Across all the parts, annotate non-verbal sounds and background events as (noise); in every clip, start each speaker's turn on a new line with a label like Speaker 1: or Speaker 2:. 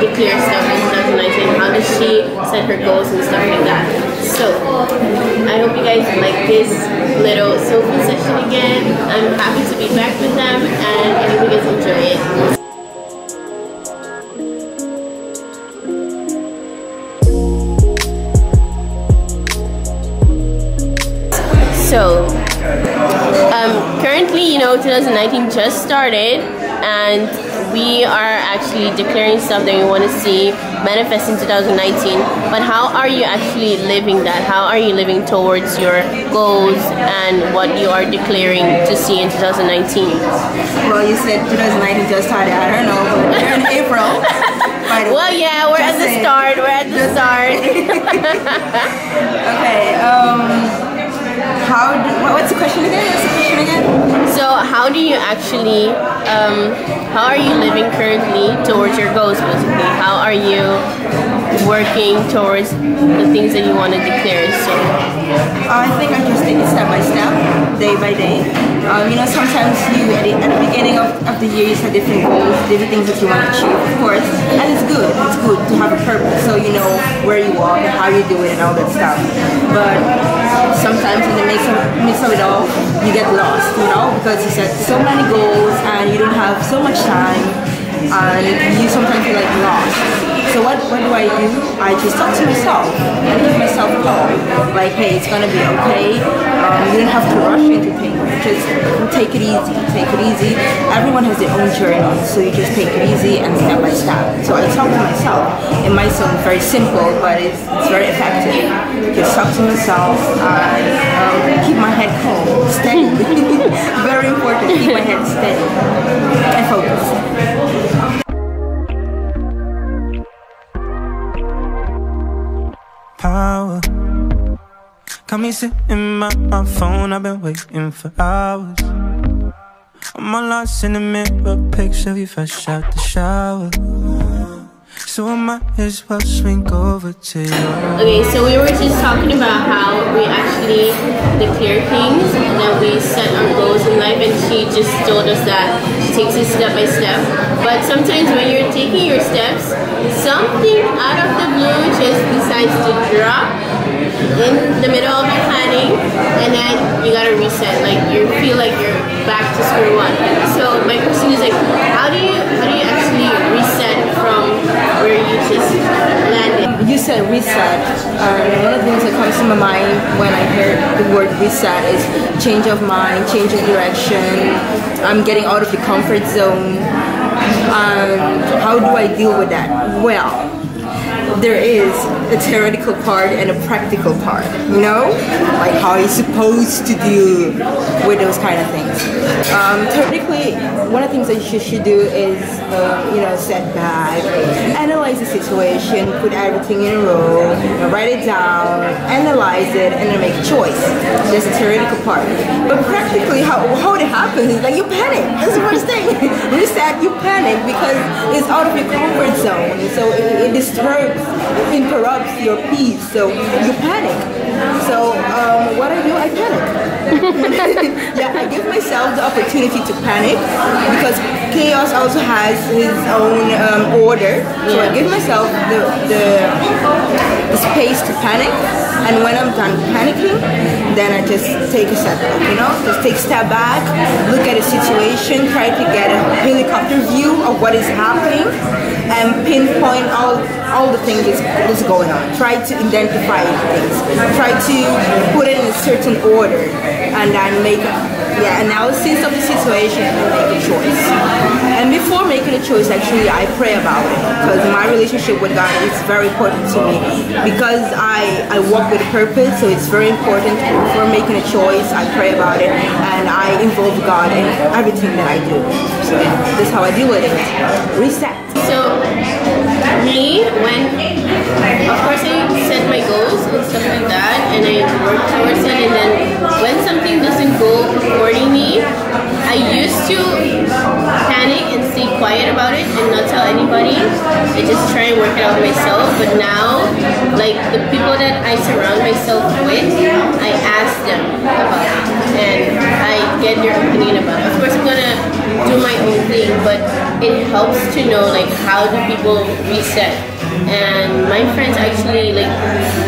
Speaker 1: declare stuff in 2019? How does she set her goals and stuff like that? So I hope you guys like this little sofa session again. I'm happy to be back with them and I hope you guys enjoy it. So, um, currently, you know, 2019 just started, and we are actually declaring stuff that we want to see manifest in 2019. But how are you actually living that? How are you living towards your goals and what you are declaring to see in 2019?
Speaker 2: Well, you said 2019 just started. I don't know, but we're in (laughs) April.
Speaker 1: Well, yeah, we're at the
Speaker 2: saying.
Speaker 1: start. We're at the start. (laughs)
Speaker 2: okay. Um. How? Do, what's the question again? What's the question again?
Speaker 1: So, how do you actually, um, how are you living currently towards your goals, basically? How are you working towards the things that you want to declare? So,
Speaker 2: I think I just take it step by step, day by day. Um, you know, sometimes you at the, at the beginning of, of the year you set different goals, different things that you want to achieve, of course, and it's good. It's good to have a purpose, so you know where you are and how you do it and all that stuff. But sometimes in the mix of, mix of it all, you get lost, you know, because you set so many goals have so much time, and you sometimes feel like lost. So what, what do I do? I just talk to myself and give myself call. Like, hey, it's gonna be okay. Um, you don't have to rush into things. Just take it easy. Take it easy. Everyone has their own journey, so you just take it easy and step by step. So I talk to myself. It might sound very simple, but it's, it's very effective. Just talk to myself and um, keep my head calm, steady. (laughs) very important. Keep my head steady and focus.
Speaker 3: power. Got me sitting by my phone, I've been waiting for hours. I'm all lost in the mirror, picture of you fresh out the shower. So I might as well swing over to you.
Speaker 1: okay, so we were just talking about how we actually declare things and that we set our goals in life, and she just told us that she takes it step by step. But sometimes when you're taking your steps, something out of the blue just decides to drop in the middle of your planning and then you gotta reset like you feel like you're back to square one so my question is like how do you how do you actually reset from where you just landed
Speaker 2: You said reset. Um, one of the things that comes to my mind when I hear the word reset is change of mind, change of direction. I'm getting out of the comfort zone. Um, how do I deal with that? Well, there is a theoretical part and a practical part, you know? Like how you're supposed to deal with those kind of things. Um, theoretically, one of the things that you should do is, um, you know, set back, analyze the situation, put everything in a row, write it down, analyze it, and then make a choice. That's the theoretical part. But practically, how, how it happens is like you panic. That's the first thing. (laughs) Reset, you panic because it's out of your comfort zone. So it, it disturbs, interrupts your peace. So you panic. So um, what I do, I panic. Yeah, I give myself the opportunity to panic because chaos also has his own um, order. So I give myself the, the, the space to panic. And when I'm done panicking, then I just take a step back, you know? Just take a step back, look at the situation, try to get a helicopter view of what is happening and pinpoint all all the things that's going on. Try to identify things. Try to put it in a certain order and then make yeah, analysis of the situation and make a choice. And before making a choice, actually, I pray about it because my relationship with God is very important to me. Because I, I walk with a purpose, so it's very important. Before making a choice, I pray about it and I involve God in everything that I do. So that's how I deal with it. Reset.
Speaker 1: Me, when of course I set my goals and stuff like that, and I work towards it, and then when something doesn't go accordingly, I used to panic and stay quiet about it and not tell anybody. I just try and work it out myself. But now, like the people that I surround myself with, I ask them about it and I get their opinion about it. Of course, I'm gonna do my own thing, but it helps to know like how do people reset. And my friends actually like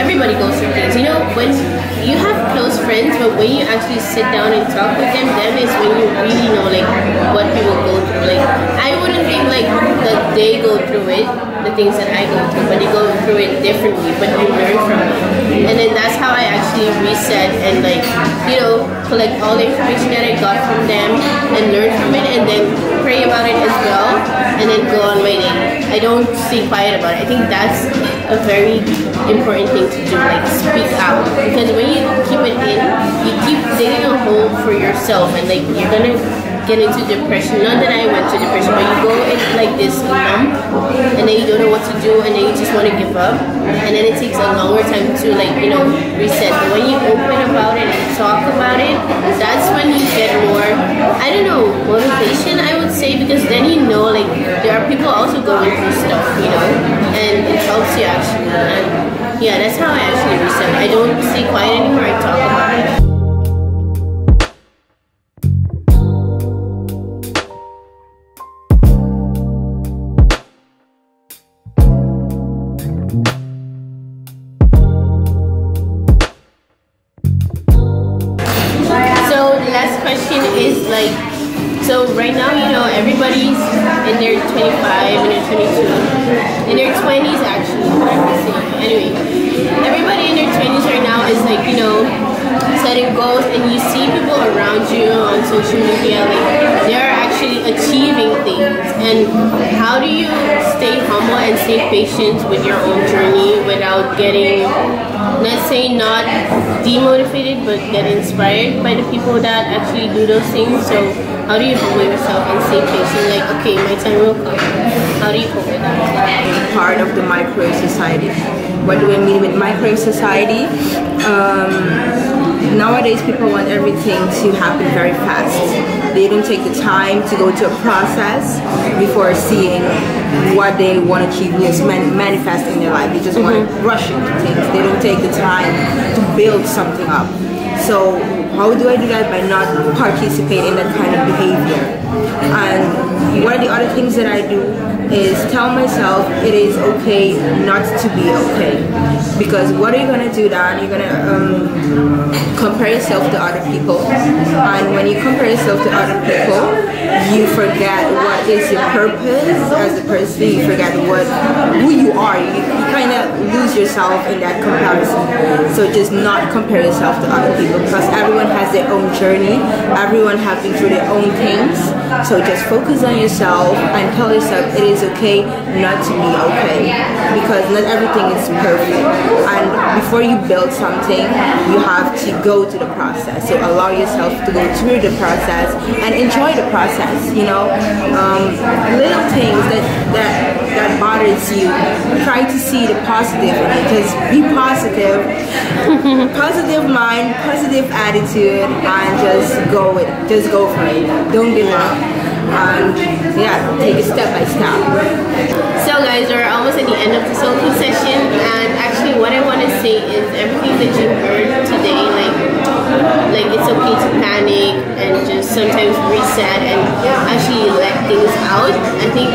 Speaker 1: everybody goes through things. You know when you have close friends, but when you actually sit down and talk with them, then is when you really know like what people go through. Like I wouldn't think like that they go through it, the things that I go through, but they go through it differently. But you learn from it, and then that's how I actually reset and like you know collect all the information that I got from them and learn from it, and then pray about it as well, and then go on my day. I don't stay quiet about it. I think that's a very important thing to do, like speak out. Because when you keep it in, you keep digging a hole for yourself and like you're gonna get into depression. Not that I went to depression, but you go like this numb and then you don't know what to do and then you just want to give up. And then it takes a longer time to like, you know, reset. But when you open about it and talk about it, that's when you get more, I don't know, motivation I would say because then you know like there are people also going through stuff, you know, and it helps you actually. And yeah, that's how I actually reset. I don't stay quiet anymore, I talk about it. Right now you know everybody's in their 25 and their 22, in their 20s actually. Anyway, everybody in their 20s right now is like you know setting goals, and you see people around you on social media like they're actually achieving things. And how do you stay humble and stay patient with your own journey without getting not saying not demotivated but get inspired by the people that actually do those things so how do you humble yourself and stay patient like okay my time will come how do you cope with that
Speaker 2: part of the micro society. What do I mean with micro society? Um, nowadays, people want everything to happen very fast. They don't take the time to go to a process before seeing what they want to achieve, just man- manifest in their life. They just want to mm-hmm. rush into things. They don't take the time to build something up. So how do I do that? By not participating in that kind of behavior. And one of the other things that I do is tell myself it is okay not to be okay. Because what are you gonna do then? You're gonna um, compare yourself to other people. And when you compare yourself to other people, you forget what is your purpose as a person. You forget what who you are. You, you kind of lose yourself in that comparison. So just not compare yourself to other people because their own journey. Everyone has been through their own things. So just focus on yourself and tell yourself it is okay not to be okay because not everything is perfect. And before you build something, you have to go to the process. So allow yourself to go through the process and enjoy the process. You know, um, little things that that that you, try to see the positive. Just be positive, (laughs) positive mind, positive attitude, and just go with, just go for it. Don't give up. And yeah, take it step by step.
Speaker 1: So guys, we're almost at the end of the soul food session and actually what I want to say is everything that you heard today, like like it's okay sometimes reset and actually let things out, I think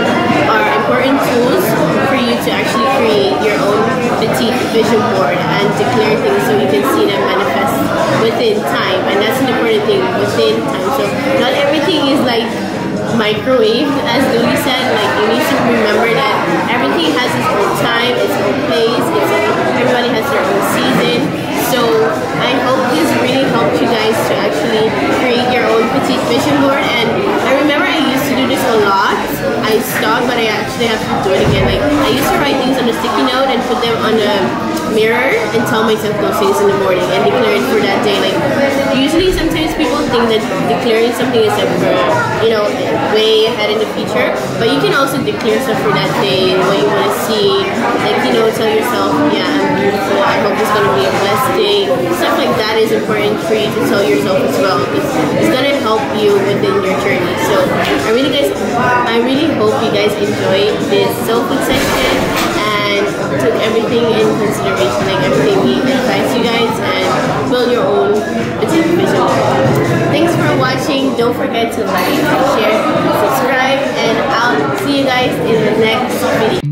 Speaker 1: are important tools for you to actually create your own petite vision board and declare things so you can see them manifest within time. And that's an important thing, within time. So not everything is like microwave, as Lily said, like you need to remember that everything has its own time, its own pace, its own, everybody has their own season. So I hope this really helped you guys to actually create your own petite vision board. And I remember I used to do this a lot. I stopped, but I actually have to do it again. Like I used to write things on a sticky note and put them on a mirror and tell myself those things in the morning and declare it for that day. Like usually sometimes people think that declaring something is like for you know way ahead in the future, but you can also declare stuff for that day, what you want to see. Like you know, tell yourself, yeah, I'm beautiful. I hope it's gonna be a blessed day, stuff like that is important for you to tell yourself as well. It's, it's gonna help you within your journey. So I really guys, I really hope you guys enjoyed this selfie section and took everything in consideration, like everything we advised you guys, and build your own particular vision. Thanks for watching. Don't forget to like, share, subscribe, and I'll see you guys in the next video.